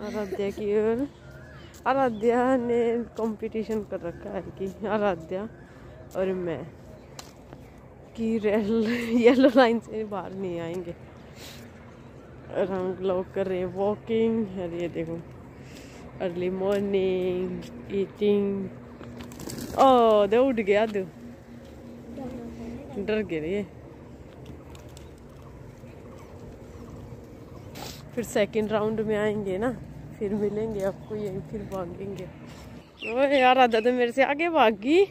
आराध्या की ओर। आराध्या ने कंपटीशन कर रखा है कि आराध्या और मैं कि रेल येलो लाइन से बाहर नहीं आएँगे। और हम लोग कर रहे हैं वॉकिंग और ये देखो अर्ली मॉर्निंग ईटिंग ओ, दे उठ गया, दो। डर गए ये फिर सेकंड राउंड में आएँगे ना, फिर मिलेंगे आपको यही, फिर भागेंगे। ओए यार आधा तो मेरे से आगे भागी।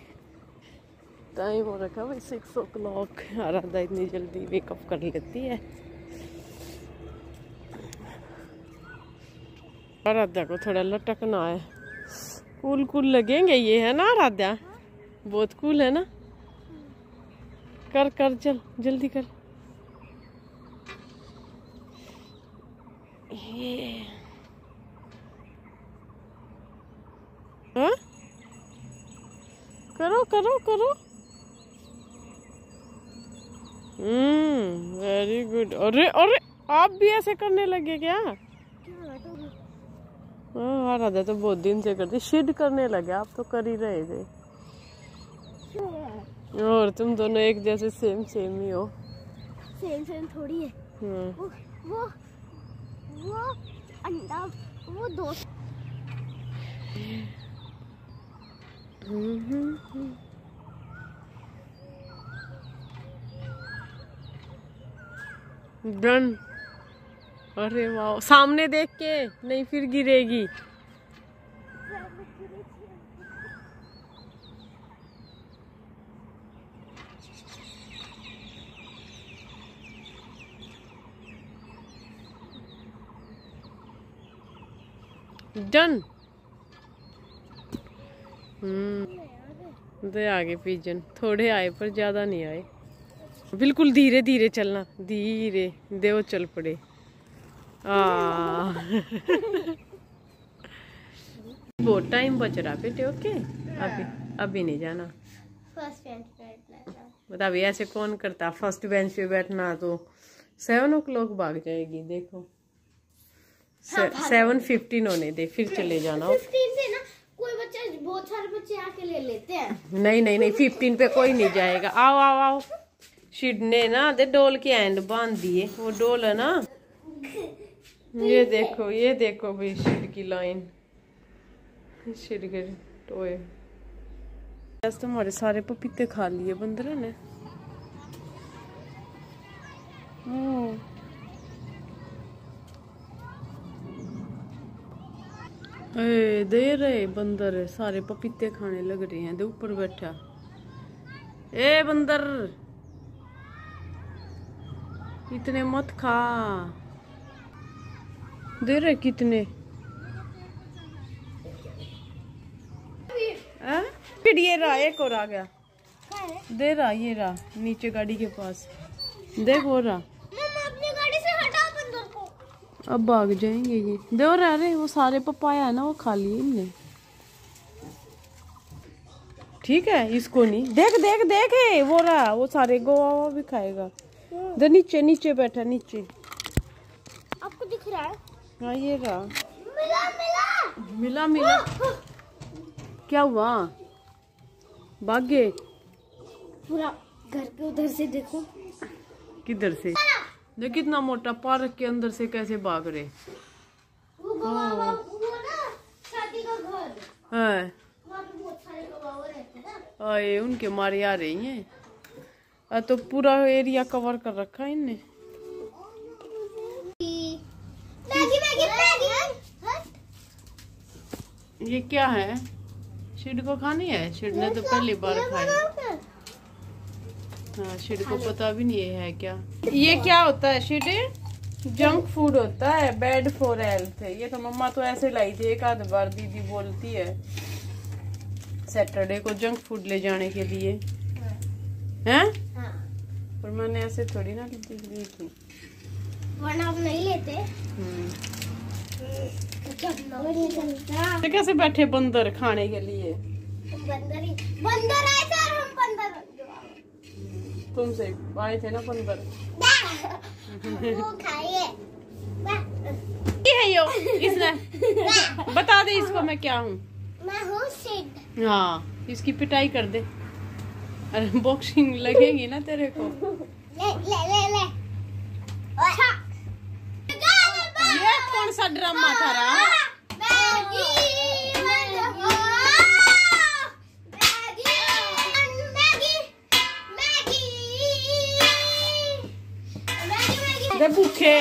टाइम हो रखा भाई सिक्स ओ क्लॉक आराधा इतनी जल्दी वेकअप कर लेती है। आराध्या को थोड़ा लटकना है। कूल कूल लगेंगे ये, है ना, आराध्या? बहुत कूल है ना? कर कर, चल, जल्दी कर। ये हाँ? करो करो करो। हम्म वेरी गुड अरे अरे आप भी ऐसे करने लगे क्या? हाँ राधा तो बहुत दिन से करती। शिड करने लगे आप तो कर ही रहे थे। और तुम दोनों एक जैसे सेम सेम ही हो। सेम सेम थोड़ी है। हाँ। वो वो वो अंडा वो दो। डन। अरे वाह सामने देख के नहीं फिर गिरेगी। डन हम्म दे आगे पिजन थोड़े आए पर ज़्यादा नहीं आए। बिल्कुल धीरे धीरे चलना। धीरे देव चल पड़े। आ। बहुत टाइम बच रहा बेटे ओके अभी अभी नहीं जाना। फ़र्स्ट बेंच पे बैठना बता अभी ऐसे कौन करता? फ़र्स्ट बेंच पे बैठना तो सेवन ओ क्लॉक भाग जाएगी देखो। सेवन फिफ्टीन होने दे फिर चले जाना। फिफ्टीन से ना कोई बच्चा बहुत सारे बच्चे आके ले लेते हैं। नहीं नहीं नहीं फिफ्टीन पे कोई नहीं जाएगा। आओ आओ आओ। शिड ने ना दे डोल के एंड बाँध दिए। वो डोल है ना। ये देखो ये देखो भाई शिड की लाइन शिड के टोए। बस तुम्हारे सारे पपीते खा लिए बंदर ने। दे रहे बंदर, सारे पपीते खाने लग रहे हैं, दे ऊपर बैठा। ए, बंदर! इतने मत खा। दे रहे कितने? ये रहा, एक और आ गया। दे रहा, ये रहा, नीचे गाड़ी के पास। देख हो रहा मम्मा अपनी गाड़ी से हटाओ बंदर को अब भाग जाएँगे ये। दो रहा रे वो सारे पपाया है ना वो खा लिए इनने। ठीक है इसको नहीं। देख देख देख वो रहा वो सारे गोवा वो भी खाएगा। दे नीचे नीचे बैठा नीचे। आपको दिख रहा है? हाँ ये रहा। मिला मिला। मिला मिला। क्या हुआ? भागे पूरा घर के उधर से देखो। किधर से? देख कितना मोटा पार्क के अंदर से कैसे भाग रहे। वो गवावा वो ना शादी का घर। हैं। आए उनके मारे आ रही हैं। तो पूरा एरिया कवर कर रखा है इनने। ये क्या है? शिड को खानी है? शिड ने तो पहली बार खाया। हाँ शिड को पता भी नहीं है क्या? ये क्या होता है शिड जंक फ़ूड होता है बैड फॉर हेल्थ ये तो मम्मा तो ऐसे लाई थी एक आध बार दीदी बोलती है सैटरडे को जंक फ़ूड ले जाने के लिए। हैं? हाँ। पर मैंने ऐसे थोड़ी ना ली थी वरना आप नहीं लेते। हम्म। तो कैसे बैठे बंदर खाने के लिए? ही बंदर आए थे और हम बंदर बन गए तुमसे आए थे ना वो खाइए ये है यो इसने। बता दे इसको मैं क्या हूँ। मैं हूँ सिड। हाँ इसकी पिटाई कर दे। अरे बॉक्सिंग लगेगी ना तेरे को। ले ले ले ले। अच्छा ये कौन सा ड्रामा था रहा दे भूखे।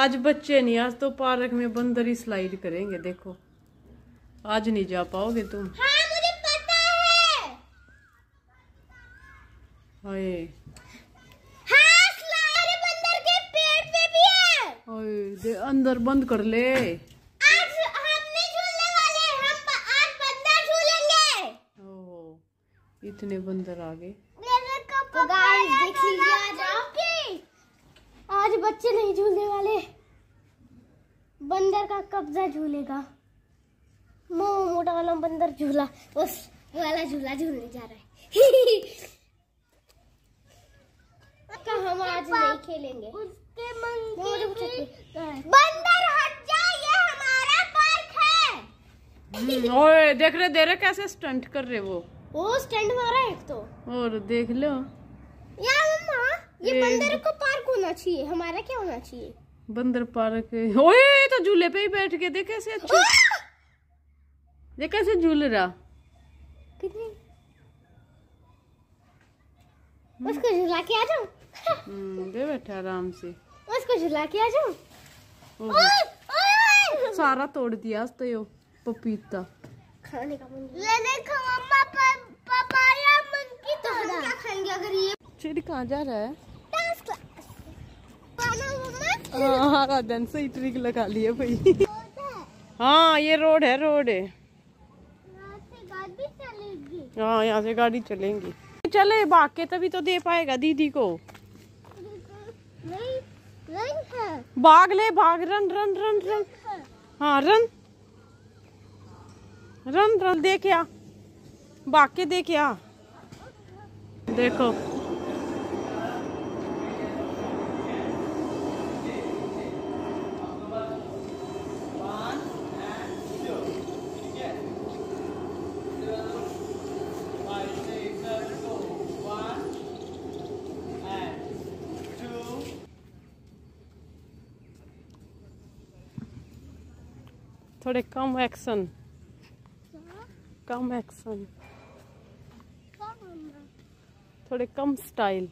आज बच्चे नहीं आज तो पार्क में बंदर ही स्लाइड करेंगे देखो। आज नहीं जा पाओगे तुम। हाँ मुझे पता है। हाय। हाँ स्लाइड बंदर के पेट पे भी है। हाय दे अंदर बंद कर ले। आज हम नहीं झूलने वाले हम आज बंदर झूलेंगे। ओह इतने बंदर आ गए। तो गाइस देख लीजिए आज आप आज बच्चे नहीं झूलने वाले। बंदर का कब्जा झूलेगा। मो मोटा वाला बंदर झूला। उस वाला झूला झूलने जा रहा है। का हम आज नहीं खेलेंगे। उसके बंदर हट जा ये हमारा पार्क है। हम्म, ओए देख रहे दे रहे कैसे स्टंट कर रहे वो। वो स्टंट मारा है एक तो। और देख लो। या मम्मा ये बंदर को पार्क होना चाहिए। हमारा क्या होना चाहिए? बंदर पार्क। ओए तो झूले पे ही बैठ के देख कैसे अच्छा देख कैसे झूल रहा। कितनी? उसको झुला के आ जाऊँ हम्म, दे बैठा आराम से। उसको झुला के आ ओए। सारा तोड़ दिया तो यो पपीता। खाने का मन लेने का मम्मा पापाया मंकी तो हम क्या खाएँगे? अगर ये चिड़ कहाँ जा रहा है डांस क्लास खाना मम्मा हाँ राजन सही ट्रिक लगा लिए भाई। हाँ ये रोड है रोड है। हाँ यहाँ से गाड़ी चलेंगी। चले, भाग के तभी तो दे पाएगा दीदी को। भाग ले, भाग रन रन रन रन हाँ रन रन रन दे क्या भाग दे क्या देखो। थोड़े कम एक्शन कम एक्शन थोड़े कम स्टाइल